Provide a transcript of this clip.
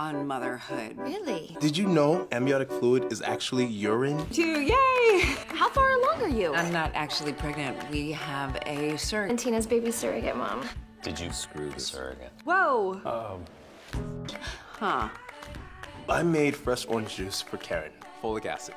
on motherhood. Really? Did you know amniotic fluid is actually urine? Two, yay! How far along are you? I'm not actually pregnant. We have a surrogate. And. Tina's baby surrogate mom. Did you screw the surrogate? Whoa! Um. Huh. I made fresh orange juice for Karen. Folic acid.